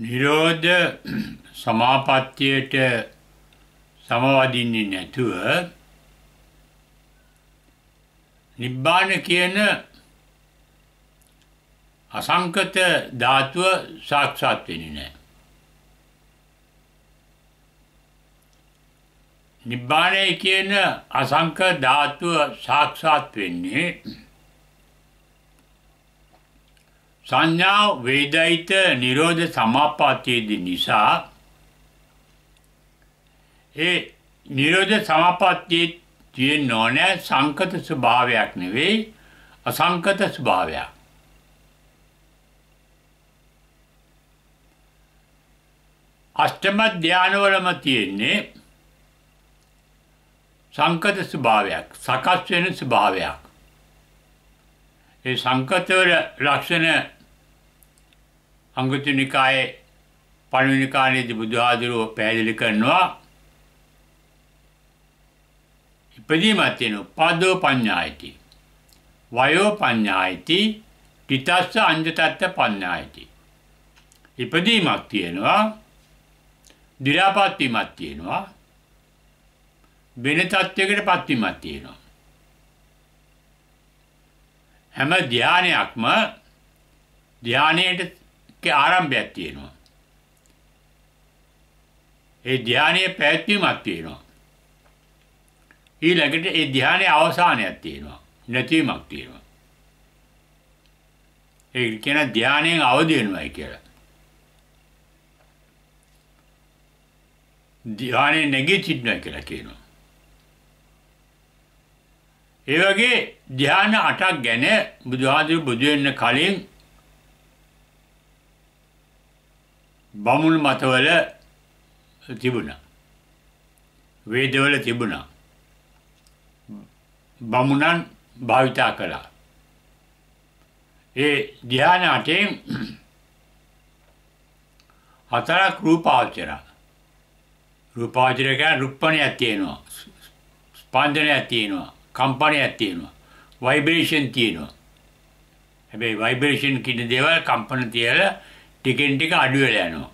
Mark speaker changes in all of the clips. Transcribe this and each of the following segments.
Speaker 1: නිරෝධ සමාපත්තියට සමවදින්නේ නැතුව නිබ්බාන කියන අසංකත ධාතුව සාක්ෂාත් වෙන්නේ නැහැ. නිබ්බානය කියන අසංක ධාතුව සාක්ෂාත් වෙන්නේ සංඥා වේදයිත නිරෝධ සමාපත්තියේදී නිසා ඒ නිරෝධ සමාපත්තියේ තියෙන්න ඕනේ සංකත ස්වභාවයක් නෙවෙයි අසංකත ස්වභාවයක්. අෂ්ටම ධානවලම තියෙන්නේ සංකත ස්වභාවයක් සකස් වෙන ස්වභාවයක්. ඒ සංකතවල ලක්ෂණ අංගුත්තර නිකායේ පළවෙනි කාණේදී බුදුහාදුරුව පැහැදිලි කරනවා. ඉපදීමක් තියෙනවා. පදෝ පඤ්ඤායති. වයෝ පඤ්ඤායති. පිටස්ස අඤ්ජතත්ත පඤ්ඤායති. ඉපදීමක් තියෙනවා. දි รา පත් වීමක් තියෙනවා. වෙන තත්වයකට පත්වීමක් තියෙනවා. හැම ධානයක්ම ධානයට ආරම්භයක් තියෙනවා. ඒ ධානයේ පැවැත්වීමක් තියෙනවා. ඊළඟට ඒ ධානයේ අවසානයක් තියෙනවා. නැතිවීමක් තියෙනවා. ඒ කියන ධානයෙන් අවදි වෙනවයි කියලා. ධානයේ නැගී සිටිනවා කියලා කියනවා. ඒ වගේ ධ්‍යාන අටක් ගැන බුදුහාදුරු බුදු වෙන්න කලින් බමුණු මතවල තිබුණා. වේදවල තිබුණා. බමුණන් භාවිතා කළා. ඒ ධ්‍යාන අටෙන් හතරක් රූපාවචර. රූපාවචර කියන්නේ රුප්පණයක් තියෙනවා. ස්පන්දනයක් තියෙනවා. කම්පනයක් තියෙනවා. වයිබ්‍රේෂන් තියෙනවා. හැබැයි වයිබ්‍රේෂන් කියන දේවල් කම්පන තියලා ටිකෙන් ටික අඩු වෙලා යනවා.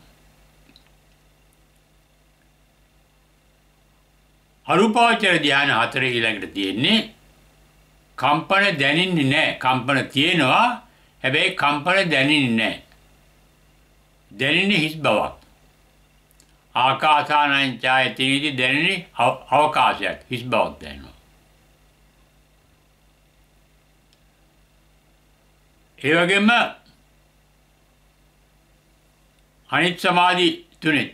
Speaker 1: අරූපාවචර ධානය හතර ඊළඟට තියෙන්නේ කම්පන දැනෙන්නේ නැහැ. කම්පන තියෙනවා. හැබැයි කම්පන දැනෙන්නේ නැහැ. දැනෙන්නේ හිස් බවක්. ආකාසානං ඡායතනෙදි දැනෙන්නේ අවකාශයක් හිස් බවක් දැනෙනවා. ඒ වගේම අනිත් සමාධි තුනේ.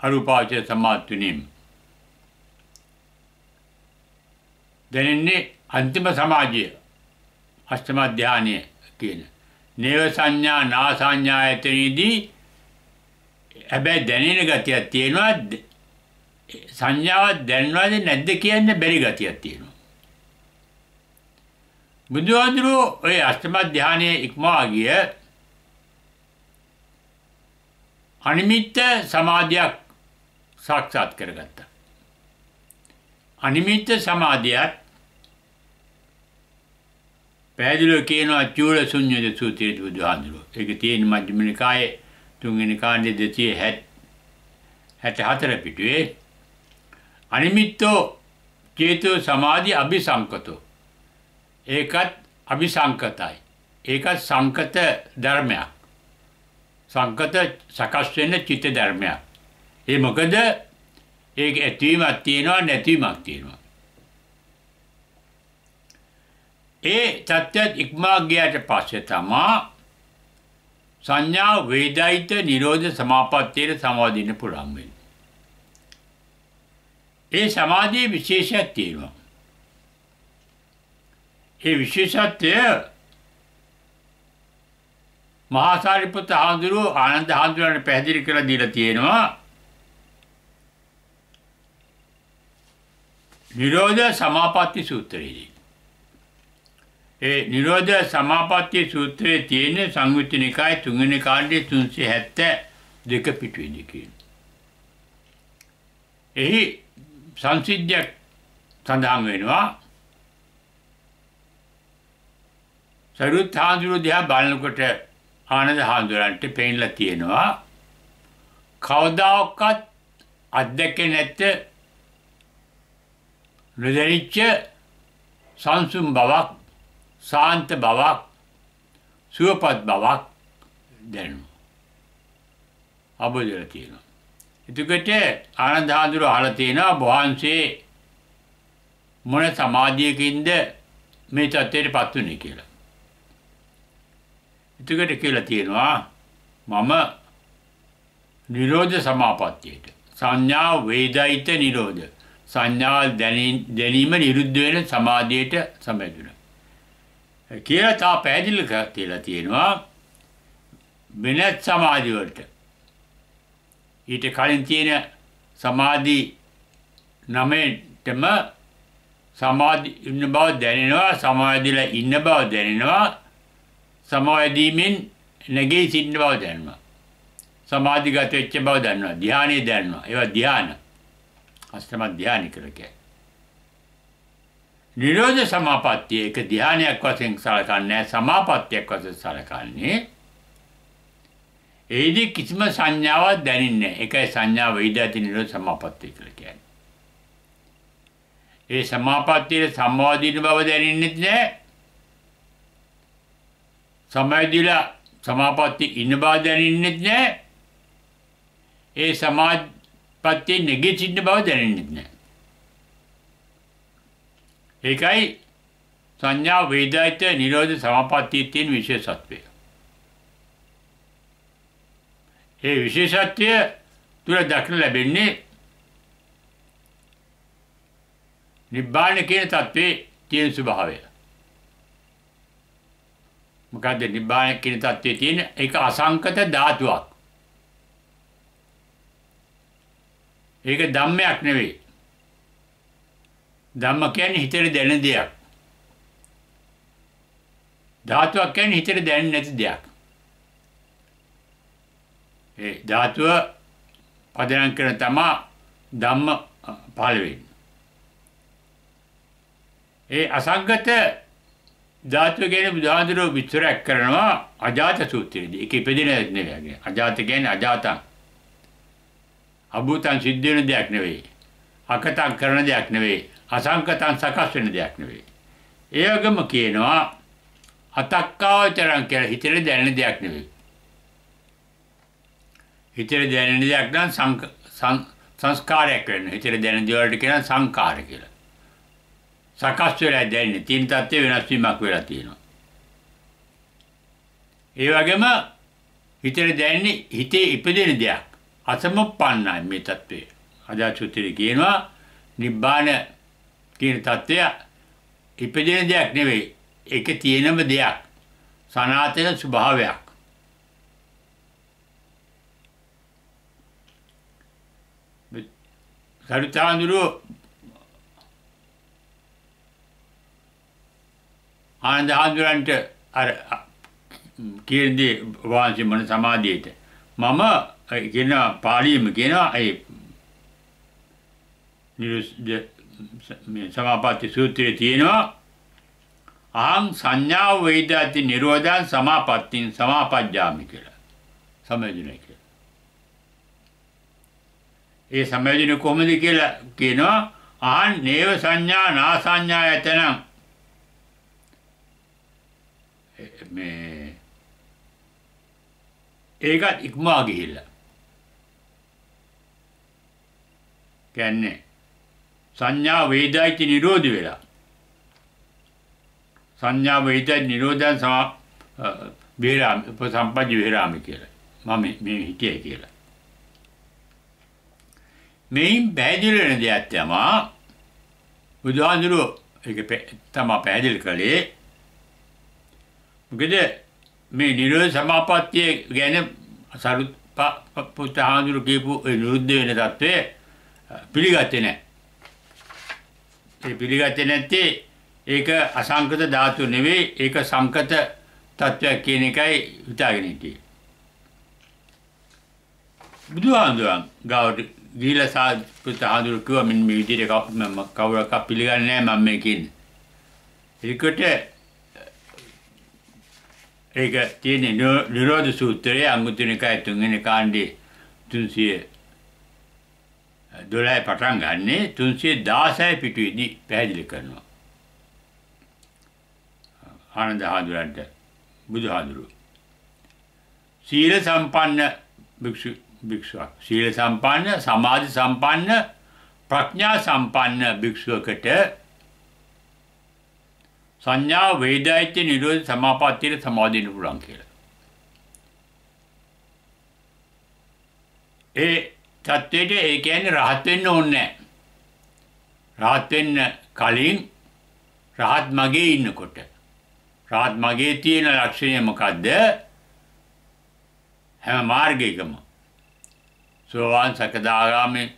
Speaker 1: අරූපාවචර සමාධි තුනේම. දැනෙන්නේ අන්තිම සමාධිය අෂ්ටම ධානය කියන. නේව සංඥා නා සංඥායතනෙදී හැබැයි දැනෙන ගතියක් තියෙනවා. සංඥාව දැනනවද නැද්ද කියන්න බැරි ගතියක් තියෙනවා. බුදුහාඳුරෝ ඔය අෂ්ටම ධානයේ ඉක්මවා ගිය අනිමිත්ත සමාධියක් සාක්ෂාත් කරගත්තා. අනිමිත්ත සමාධියත් පැහැදිලිව කියනවා චූල ශුන්‍යද සූත්‍රයේ බුදුහාඳුරෝ. ඒක තියෙන මජ්ක්‍ධිම නිකායේ තුන්වෙනි කාණ්ඩයේ 264 පිටුවේ අනිමිත්තෝ චේතෝ සමාධි අபிසංකතෝ ඒකත් අபிසංකතයි. ඒකත් සංකත ධර්මයක්. සංකත සකස් වෙන චිත්ත ධර්මයක්. ඒ මොකද ඒක ඇතිවීමක් තියෙනවා නැතිවීමක් තියෙනවා. ඒ තත්ත්වයට ඉක්මා ගියට පස්සේ තමා සංඥා වේදයිත නිරෝධ සමාපත්තියට සමාදින්න පුළුවන් වෙන්නේ. ඒ සමාධියේ විශේෂයක් තියෙනවා. ඒ විශේෂත්වය මහා සාරිපුත්ත හාමුදුරුවෝ ආනන්ද හාමුදුරුවන්ට පැහැදිලි කරලා දීලා තියෙනවා නිරෝධ සමාපatti සූත්‍රයේදී. ඒ නිරෝධ සමාපatti සූත්‍රයේ තියෙන සංයුත්ත නිකායේ තුන්වෙනි කාණ්ඩයේ 372 පිටුවේදී කියන. එහි සංසිද්ධියක් සඳහන් වෙනවා සරුත් හාමුදුරුවෝ දිහා බලනකොට ආනන්ද හාමුදුරන්ට පෙන්ලා තියෙනවා කවදාවත් අත්දැකේ නැත්ත නොදැනිච්ච සංසුම් බවක් සාන්ත බවක් සුවපත් බවක් දැනුම් අබෝධල තියෙනවා. එතකොට ආනන්ද හාමුදුරුවෝ අහලා තියෙනවා වහන්සේ මොන සමාධියකින්ද මේ තත්ත්වයට පත් වුනේ කියලා. එතකොට කියලා තියෙනවා මම නිරෝධ සමාපත්තියට. සංඥා වේදිත නිරෝධ. සංඥා දැනීම නිරුද්ධ වෙන සමාධියට සමවැදුණා. කියලා තා පැහැදිලි කරලා තියෙනවා වෙනත් සමාධි වලට. ඊට කලින් තියෙන සමාධි නමෙන්ටම සමාධි ඉන්න බව දැනෙනවා සමාධිලා ඉන්න බව දැනෙනවා. සමාධීමෙන් නැගී සිටින බව දැනෙනවා සමාධිගත වෙච්ච බව දන්නවා ධානය දැනනවා ඒවා ධාන අෂ්ටම ධානය කියලා කියන්නේ. නිරෝධ සමාපත්තිය එක ධානයක් වශයෙන් සලකන්නේ සමාපත්තියක් වශයෙන් සලකන්නේ. ඒදී කිසිම සංඥාවක් දැනෙන්නේ නැහැ. ඒකයි සංඥා වේදාති නිරෝධ සමාපත්තිය කියලා කියන්නේ. ඒ සමාපත්තියේ සම්මාදීන බව දැනෙන්නේ නැහැ. සමාධිලා සමාපatti ඉන්න බව දැනෙන්නේ නැහැ. ඒ සමාපත්තිය නෙගෙචින්න බව දැනෙන්නේ නැහැ. ඒකයි සංඥා වේදායිත නිරෝධ සමාපත්තියේ තියෙන විශේෂත්වය. ඒ විශේෂත්වය තුළ දක්න ලැබෙන්නේ නිබ්බාන කියන තත්ත්වේ තියෙන ස්වභාවය. මොකද්ද නිබ්බාන කියන තත්ත්වේ තියෙන ඒක අසංකත ධාතුවක්. ඒක ධම්මයක් නෙවෙයි. ධම්ම කියන්නේ හිතේ දැනෙන දෙයක්. ධාතුවක් කියන්නේ හිතේ දැනෙන්නේ නැති දෙයක්. ඒ ධාතුව පදනම් කරන තමා ධම්ම පහළ වෙන්නේ. ඒ අසංගත ධාතුව ගැන බුදුහාඳුරෝ විස්තරයක් කරනවා අජාත සූත්‍රයේදී. ඒක ඉපදින නෙවෙයි. අජාත කියන්නේ අජාතං. අභූතං සිද්ධ වෙන දෙයක් නෙවෙයි. අකතං කරන දෙයක් නෙවෙයි. අසංකතං සකස් වෙන දෙයක් නෙවෙයි. ඒ වගේම කියනවා අතක්කාවචරං කියලා හිතේ දැනෙන දෙයක් නෙවෙයි. හිතේ දැනෙන දෙයක් නම් සංස්කාරයක් වෙන්න. හිතේ දැනෙන දේවල්ට කියන සංකාර කියලා. සකස් වෙලා දැනෙන්නේ තියෙන තත්ත්වය වෙනස් වීමක් වෙලා තියෙනවා. ඒ වගේම හිතේ දැනෙන්නේ හිතේ ඉපදෙන දෙයක්. අසමප්පන්නයි මේ තත්ත්වය. අදාචුත්‍රි කියනවා නිබ්බාන කියන තත්ත්වය ඉපදෙන දෙයක් නෙවෙයි. ඒක තියෙනම දෙයක්. සනාතන ස්වභාවයක්. සරිතාඳුරුව ආනන්ද හාමුදුරන්ට අර කියන්නේ වාංශි මොන සමාධියට. මම කියන පාලියම කියනවා ඒ සමාපatti සූත්‍රයේ තියෙනවා අහං සංඥා වේදාති නිරෝධං සමාපත්තින් සමාපජ්ජාමි කියලා. සමජුනේ ඒ සම්මේලන කොහොමද කියලා කියනවා ආන් නේව සංඥා නා සංඥා යතනම් මේ ඒකත් ඉක්මවා ගිහිල්ලා. කියන්නේ සංඥා වේදයිති නිරෝධ වෙලා. සංඥා වේදයි නිරෝධයන් සම විරාම උපසම්පජ්ජ විරාම කියලා. මම මේ හිතේ කියලා. මෙයින් පැහැදිලි වෙන දෙයක් තමයි බුදුහාඳුරෝ ඒක තමයි පැහැදිලි කළේ මොකද මේ නිරෝධ සමාපත්තිය ගැන සරුත් පුත්තහාඳුරු කියපු නිරුද්ධ වෙන தත්ත්වය පිළිගත්තේ නැහැ. ඒ පිළිගත්තේ නැත්තේ ඒක අසංකත ධාතු නෙවෙයි ඒක සංකත තත්ත්වයක් කියන එකයි හිතාගෙන හිටියේ. බුදුහාඳුරන් ගාවට ගිහිලා සාපුත හඳුරු කිව්වා මෙන්න මේ විදිහට කවුරක් පිළිගන්නේ නැහැ මම මේ කියන්නේ. ඒකට ඒක තියෙන නිරෝධ සූත්‍රයේ අංගුත්තර නිකාය තුන්වෙනි කාණ්ඩේ තුන්සිය දොළයි පටන් ගන්නේ තුන්සිය දාසය පිටුවේදී පැහැදිලි කරනවා. ආනන්ද හාදුරන්ට බුදු හාදුරු. සීල සම්පන්න භික්ෂු භික්ෂුවක්. සීල සම්පන්න, සමාධි සම්පන්න, ප්‍රඥා සම්පන්න භික්ෂුවකට සංඥා වේදායිත්‍ය නිරෝධ සමාපත්තියට සමාදින්න පුළුවන් කියලා. ඒ තත්ත්වයට ඒ කියන්නේ රහත් වෙන්න ඕනේ රහත් වෙන්න කලින් රහත් මගේ ඉන්නකොට රහත් මගේ තියෙන ලක්ෂණය මොකද්ද? හැම මාර්ගයකම සෝවාන් සකදාගාමී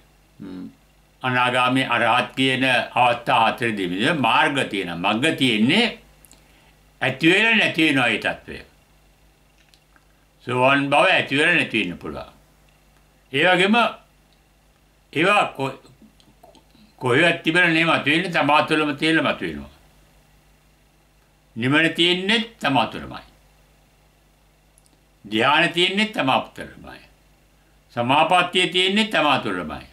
Speaker 1: අනාගාමී අරහත් කියන අවස්ථා හතරෙදිම මාර්ග තියෙන මග්ග තියෙන්නේ ඇති වෙලා නැති වෙනවා ඒ తත්වය. සෝවාන් බව ඇති වෙලා නැති වෙන්න පුළුවන්. ඒ වගේම ඒවා කොහෙවත් තිබෙන නේ මතුවෙන්නේ තමා තුළම තියෙන මතුවෙනවා. නිවන තියෙන්නේ තමා තුළමයි. ධ්‍යාන තියෙන්නේ තමා තුළමයි. සමාපත්තිය තියෙන්නේ තමා තුළමයි.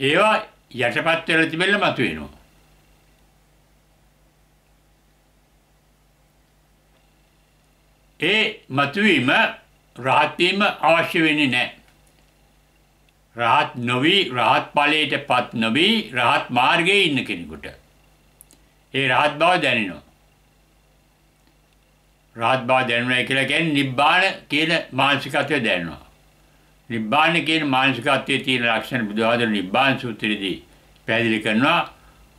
Speaker 1: ඒවා යටපත් වෙලා තිබෙන්න මතුවෙනවා. ඒ මතුවීම රහත් වීම අවශ්‍ය වෙන්නේ නැහැ. රහත් නොවි රහත් ඵලයටපත් නොවි රහත් මාර්ගයේ ඉන්න කෙනෙකුට ඒ රහත් බව දැනෙනවා. රහත් බව දැනුණා කියලා කියන්නේ නිබ්බාන කියන මානසිකත්වය දැනෙනවා. නිබ්බාන කියන මානසිකත්වයේ තියෙන ලක්ෂණ බුදුහාදර නිබ්බාන සූත්‍රයේදී පැහැදිලි කරනවා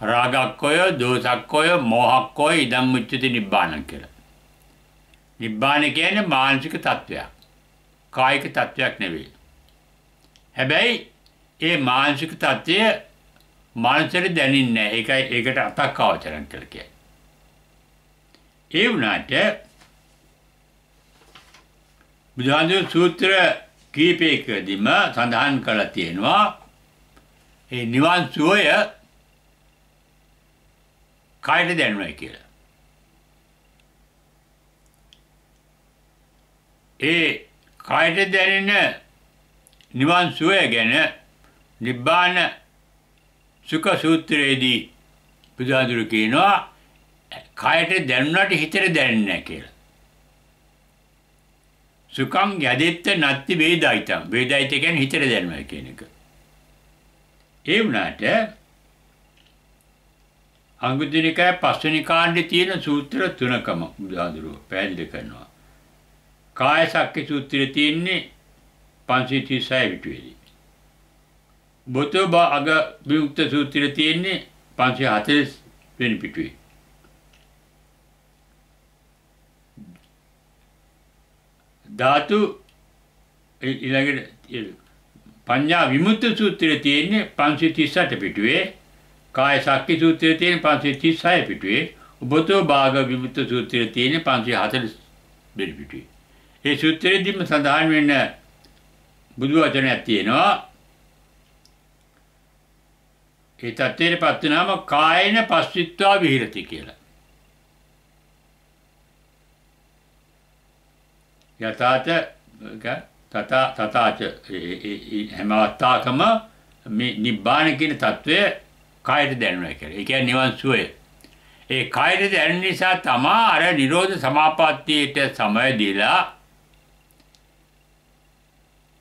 Speaker 1: රාගක්කෝය, දෝසක්කෝය, මෝහක්කෝය ඉදම් මුච්චති නිබ්බානං කියලා. නිබ්බාන කියන්නේ මානසික තත්වයක්. කායික තත්වයක් නෙවෙයි. හැබැයි ඒ මානසික තත්වය මානසයට දැනෙන්නේ නැහැ. ඒකයි ඒකට අතක් අවචරණ කියලා කියන්නේ. ඒ වුණාට බුදුහාමුදුරු සූත්‍ර කීපයකදීම සඳහන් කරලා තියෙනවා ඒ නිවන් සුවය කායට දැනුණා කියලා. ඒ කායට දැනෙන නිවන් සුවය ගැන නිබ්බාන සුඛ සූත්‍රයේදී බුදුහාඳුරු කියනවා කායට දැනුණාට හිතට දැනෙන්නේ නැහැ කියලා. සුඛං යදෙත්ත නත්ති වේදායිතං. වේදායිත කියන්නේ හිතට දැනෙනවා කියන එක. ඒ වුණාට අංගුත්තරිකය පස්වෙනි කාණ්ඩේ තියෙන සූත්‍ර තුනකම බුදුහාඳුරු පැහැදිලි කරනවා. කාය සක්්‍ය සූත්‍රයේ තියෙන්නේ 536 පිටුවේදී. බොතෝ අග විමුක්ත සූත්‍රයේ තියෙන්නේ 540 වෙනි පිටුවේ. ධාතු ඊළඟට පඤ්ඤා විමුක්ත සූත්‍රයේ තියෙන්නේ 538 පිටුවේ. කාය සක්්‍ය සූත්‍රයේ තියෙන්නේ 536 පිටුවේ. උබතෝ භාග විමුක්ත සූත්‍රයේ තියෙන්නේ 540 වෙනි පිටුවේ. ඒ සූත්‍රයේදීම සඳහන් වෙන බුදු වචනයක් තියෙනවා. ඒ තත්ත්වයට පත් වෙනාම කායන පස්සිත්වා විහෙරති කියලා. යථාත තත තතාච හැම අවස්ථාවකම මේ නිබ්බාන කියන తත්වය කායට දැනුණා කියලා. ඒ කියන්නේ නිවන් සුවය. ඒ කායට දැනෙන නිසා තමා අර නිරෝධ සමාපත්තියට සමය දීලා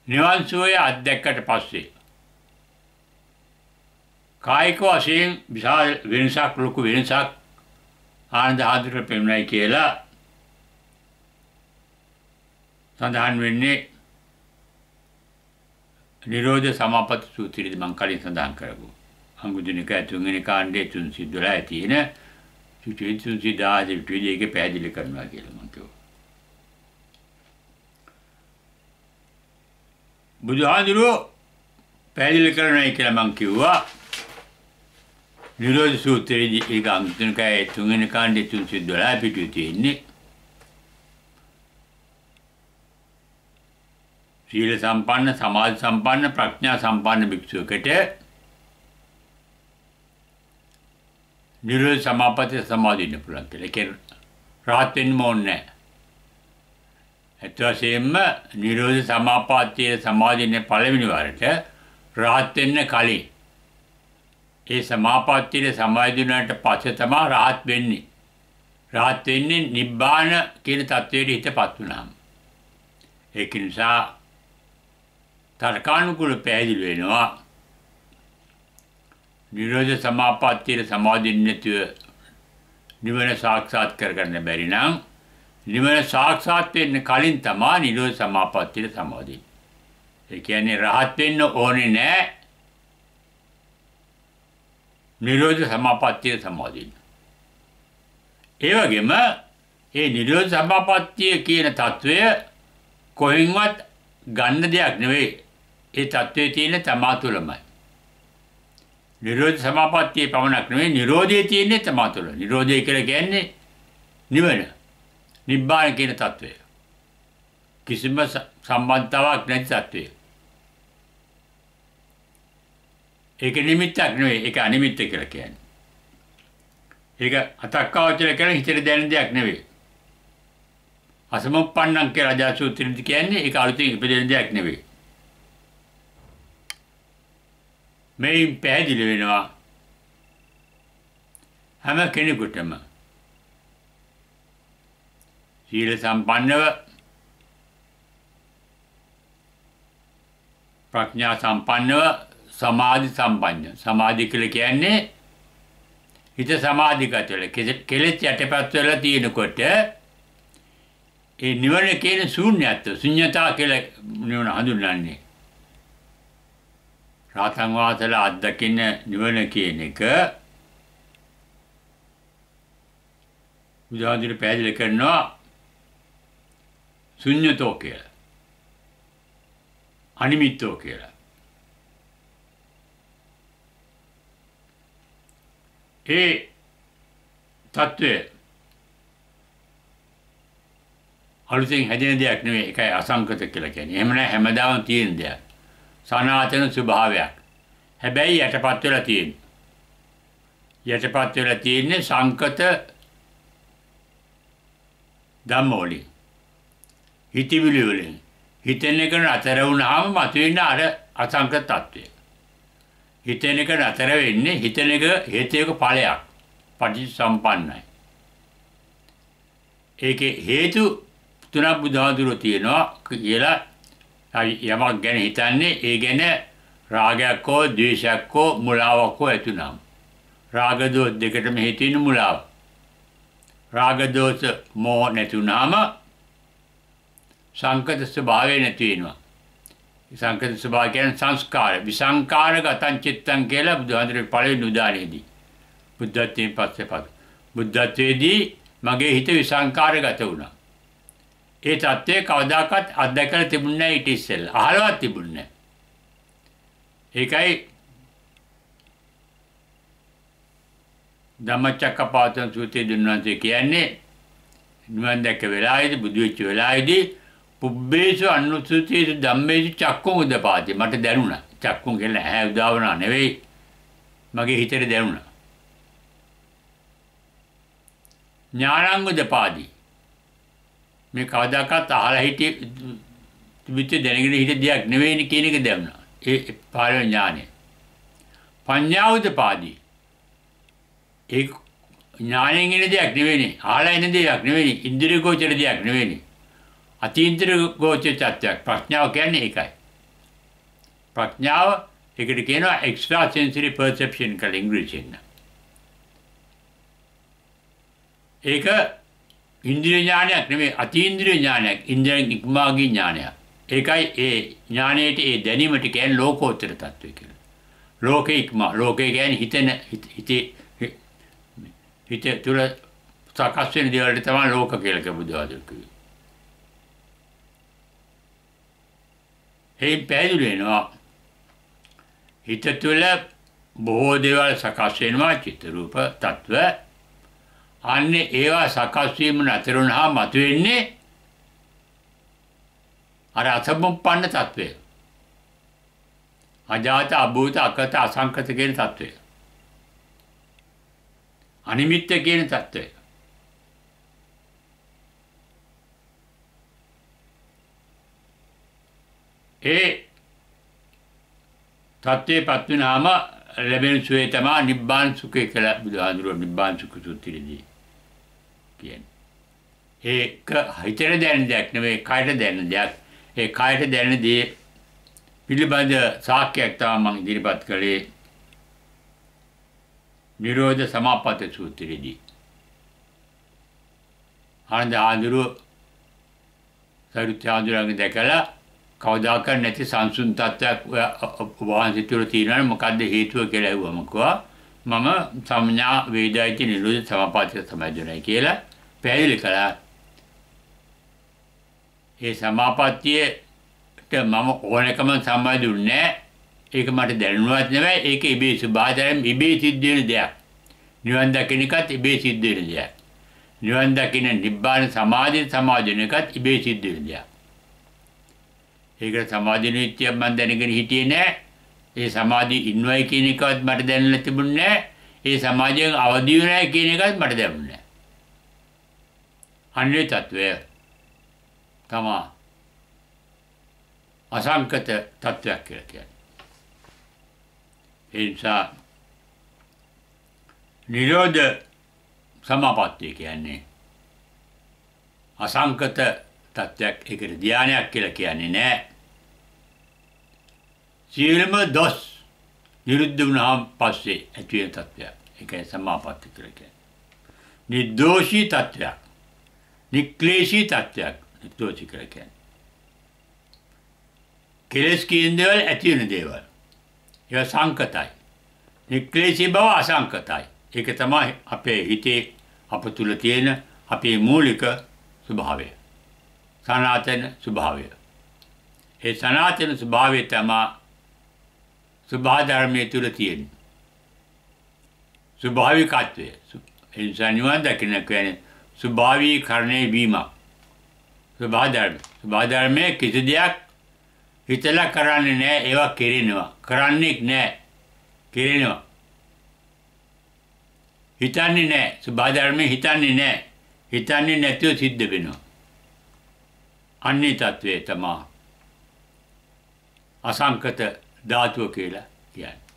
Speaker 1: නිවන් සුවය අත්දැක්කට පස්සේ කායික වශයෙන් විශාල වෙනසක් ලොකු වෙනසක් ආනන්ද හාමුදුරුවෝ පෙන්වයි කියලා සඳහන් වෙන්නේ නිරෝධ සමාපatti සූත්‍රයේදී මම කලින් සඳහන් කරපු අංගුදිනික තුන්වෙනි කාණ්ඩයේ 312 තියෙන සුචි 310 පිටුවේදී ඒක පැහැදිලි කරනවා කියලා මම කිව්වා. බුදුහාඳුරෝ පැහැදිලි කරනයි කියලා මම කිව්වා. නිරෝධ සූත්‍රයේදී ඒක අංගුදිනිකයේ තුන්වෙනි කාණ්ඩයේ 312 පිටුවේ තියෙන්නේ සීල සම්පන්න, සමාධි සම්පන්න, ප්‍රඥා සම්පන්න භික්ෂුවකට නිරෝධ සමාපත්‍ය සමාධිය ඉන්න පුළුවන් කියලා. ඒ කියන්නේ රහත් වෙන්න ඕනේ නැහැ. ඇත්තවසයෙන්ම නිරෝධ සමාපාත්‍ය සමාධියේ පළවෙනි වරට රහත් වෙන්න කලින් ඒ සමාපාත්‍යයේ සමාධියුණාට පස්සේ තමයි රහත් වෙන්නේ. රහත් වෙන්නේ නිබ්බාන කියන தത്വෙට හිතපත් වුණාම. ඒක නිසා තර්කානුකූල පැහැදිලි වෙනවා. නිරෝධ සමාපත්තියට සමාදින්න නැතුව නිවන සාක්ෂාත් කරගන්න බැරි නම් නිවන සාක්ෂාත් වෙන්න කලින් තමයි නිරෝධ සමාපත්තියට සමාදින්නේ. ඒ කියන්නේ rahat වෙන්න ඕනේ නැහැ. නිරෝධ සමාපත්තිය සමාදින්න. ඒ වගේම මේ නිරෝධ සමාපත්තිය කියන తত্ত্বය කොහෙන්වත් ගන්න දෙයක් නෙවෙයි ඒ தત્ත්වයේ තියෙන තමා තුළමයි. නිරෝධ සමාපත්තිය පමණක් නෙවෙයි නිරෝධය තියෙන්නේ තමා තුළ. නිරෝධය කියලා කියන්නේ නිවන. නිබ්බාන කියන தત્ත්වය. කිසිම සම්බන්ධතාවක් නැති தત્ත්වය. ඒක නිමිත්තක් නෙවෙයි ඒක අනිමිත්ත කියලා කියන්නේ. ඒක අතක්කවචන කියලා හිතේ දැනෙන දෙයක් නෙවෙයි. අසමුප්පන්නං කියලා අජාසූත්‍රෙදි කියන්නේ ඒක අලුතින් ඉපදෙන දෙයක් නෙවෙයි. මේ පැහැදිලි වෙනවා හැම කෙනෙකුටම සීල සම්පන්නව ප්‍රඥා සම්පන්නව සමාධි සම්පන්න. සමාධි කියලා කියන්නේ හිත සමාධිගත වෙලා කෙලෙස් යටපත් වෙලා තියෙනකොට ඒ නිවන කියන ශූන්‍යත්ව ශුන්‍යතා කියලා නිවන හඳුන්වන්නේ. රාතන් වාසල අත්දකින්න නිවන කියන එක බුදුහාමුදුරු පැහැදිලි කරනවා ශුන්‍යතෝ කියලා. අනිමිත්තෝ කියලා. ඒ තත්ත්වය අලුතෙන් හැදෙන දෙයක් නෙවෙයි ඒකයි අසංකත කියලා කියන්නේ. එහෙම නැහැ හැමදාම තියෙන දෙයක්. සනාතන ස්වභාවයක්. හැබැයි යටපත් වෙලා තියෙන. යටපත් වෙලා තියෙන්නේ සංකත ධම්මෝලි. හිතවිලි වලින්. හිතෙන එක නතර වුණාම මතුවෙන අර අසංකත තත්ත්වය. හිතෙන එක නතර වෙන්නේ හිතෙන එක හේතුයක ඵලයක්. පටිච්චසම්පන්නයි. ඒකේ හේතු තුනක් බුදුහාඳුරෝ තියෙනවා කියලා යමක් ගැන හිතන්නේ ඒ ගැන රාගයක් හෝ ද්වේෂයක් හෝ මුලාවක් හෝ ඇතුණාම. රාග දෝෂ දෙකටම හේතු වෙන මුලාව. රාග දෝෂ මොහ නැතුණාම සංකත ස්වභාවය නැති වෙනවා. සංකත ස්වභාව කියන්නේ සංස්කාර විසංකාරගතං චිත්තං කියලා බුදුහාඳුරේ පළවෙනි උදාහරණයේදී බුද්ධත්වයෙන් පස්සේ පද බුද්ධත්වයේදී මගේ හිත විසංකාරගත වුණා ඒ தත්ත්වය කවදාකවත් අත්දැකලා තිබුණේ නැහැ ඊට ඉස්සෙල්ලා. අහලවත් තිබුණේ නැහැ ඒකයි ධම්මචක්කපවත්තන සූත්‍රයේ දුන්නාන්සේ කියන්නේ නිවන් දැක්ක වෙලාවේදී බුදු වෙච්ච වෙලාවේදී පුබ්බේසු අනුසුතේසු ධම්මේසු චක්කුම් උදපාති. මට දැනුණා. චක්කුම් කියලා ඇහැ උදාවනා නෙවෙයි. මගේ හිතේ දැනුණා. ඥානං උදපාදි මේ කවදාකවත් අහලා හිටිය තිබිච්ච දැනගෙන හිටිය දෙයක් නෙවෙයිනේ කියන එක දැනුණා ඒ පාරම ඥානෙ පඤ්ඤා උදපාදි ඒ ඥාණයෙන් එන දෙයක් නෙවෙයිනේ. අහලා එන දෙයක් නෙවෙයිනේ. ඉන්ද්‍රිය ගෝචර දෙයක් නෙවෙයිනේ. අතීන්ද්‍ර ගෝචර තත්ත්වයක් ප්‍රඥාව කියන්නේ ඒකයි. ප්‍රඥාව ඒකට කියනවා එක්ස්ට්‍රා සෙන්සරි පර්සෙප්ෂන් කියලා ඉංග්‍රීසියෙන්. ඒක ඉන්ද්‍රිය ඥානයක් නෙමෙයි අතීන්ද්‍රිය ඥානයක්. ඉන්ද්‍රියෙන් ඉක්මාගේ ඥානයක්. ඒකයි ඒ ඥානයේට ඒ දැනීමට කියන්නේ ලෝකෝත්තර තත්ත්වය කියලා. ලෝකේ ඉක්මා ලෝකේ කියන්නේ හිතන හිතේ හිත තුළ සකස් වෙන දේවල්ට තමයි ලෝක කියලා කියපුවාද කිව්වේ. ඒ පැහැදිලි වෙනවා හිත තුළ බොහෝ දේවල් සකස් වෙනවා චිත්ත රූප තත්ත්ව අන්නේ ඒවා සකස් වීම නතර වුණාම මතුවෙන්නේ අර අසම්පන්න තත්ත්වය අජාත අභූත අකත අසංකත කියන තත්ත්වය අනිමිත්ත කියන තත්ත්වය ඒ තත්ත්වයේ පත් වුණාම ලැබෙන සුවේ තමයි නිබ්බාන සුඛය කියලා බුදුහාඳුරුවෝ නිබ්බාන සුඛ සූත්‍රයේදී කියන්නේ. ඒක හිතට දැනෙන දෙයක් නෙවෙයි කයට දැනෙන දෙයක්. ඒ කයට දැනෙන දේ පිළිබඳ සාක්ෂියක් තමයි මම ඉදිරිපත් කළේ නිරෝධ සමාපatti සූත්‍රයේදී. ආනන්ද ආඳුරු සරුත් ආඳුරන්ගේ දැකලා කවදාකවත් නැති සංසුන් තත්ත්වයක් වහන්සේ තුළ තියෙනවා මොකද්ද හේතුව කියලා ඇහුවම කිව්වා මම සම්ඥා වේදයිති නිරෝධ සමාපatti සමාධියයි කියලා පැහැදිලි කළා. ඒ සමාපත්තියට මම ඕනකම සම්බන්ධුන්නේ ඒක මට දැනුවත් නෙවෙයි ඒක ඉබේ සුභාදරම් ඉබේ සිද්ධ වෙන දෙයක්. නිවන් දකින්න එකත් ඉබේ සිද්ධ වෙන දෙයක්. නිවන් දකින්න නිබ්බාන සමාධි සමාධින එකත් ඉබේ සිද්ධ වෙන දෙයක්. ඒකට සමාධි නිත්‍යයක් මම දැනගෙන හිටියේ නෑ. ඒ සමාධි ඉන්නවයි කියන එකවත් මට දැනලා තිබුණේ නෑ. ඒ සමාජයෙන් අවදි වෙනයි කියන එකත් මට දැනුන්නේ නෑ. අන්නේ తත්වය තමා අසංකත තත්වයක් කියලා කියන්නේ. ඒ නිසා නිරෝධ සමාපත්තිය කියන්නේ අසංකත තත්වයක් ඒකට ධානයක් කියලා කියන්නේ නෑ. සියලුම දොස් නිරුද්ධ වුණාම පස්සේ ඇති වෙන තත්වයක්. ඒකයි සමාපatti කියලා කියන්නේ. නිර්දෝෂී තත්වයක්. නික්ලේශී තත්වයක් නිර්දෝෂී කියලා කියන්නේ. කෙලස් කියන දේවල් ඇති වෙන දේවල්. ඒවා සංකතයි. නික්ලේශී බව අසංකතයි. ඒක තමයි අපේ හිතේ අප තුල තියෙන අපේ මූලික ස්වභාවය. සනාතන ස්වභාවය. ඒ සනාතන ස්වභාවය තමයි ස්වභාව ධර්මයේ තුල තියෙන. ස්වභාවිකත්වය. ඒ නිසා නිවන් දකින්න කියන්නේ ස්වභාවීකරණය වීම. ස්වභාව ධර්ම. ස්වභාව ධර්මයේ කිසි දෙයක් හිතලා කරන්නේ නැහැ ඒවා කෙරෙනවා. කරන්නේ නැහැ. කෙරෙනවා. හිතන්නේ නැහැ. ස්වභාව ධර්මයේ හිතන්නේ නැහැ. හිතන්නේ නැතුව සිද්ධ වෙනවා. අන්නේ తත්වයේ තමයි අසංකත ධාතුව කියලා කියන්නේ.